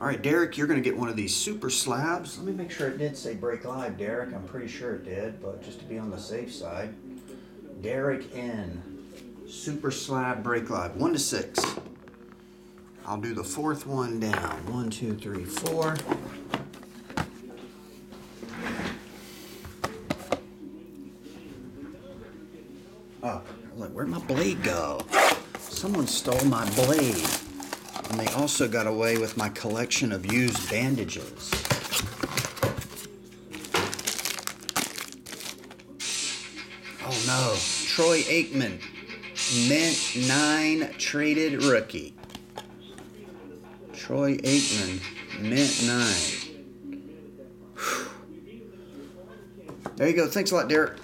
All right, Derek, you're going to get one of these super slabs. Let me make sure it did say break live, Derek. I'm pretty sure it did, but just to be on the safe side. Derek N. Super slab break live. One to six. I'll do the fourth one down. One, two, three, four. Oh, look, where'd my blade go? Someone stole my blade. And they also got away with my collection of used bandages. Oh no, Troy Aikman, mint nine traded rookie. Troy Aikman, mint nine. There you go. Thanks a lot, Derek.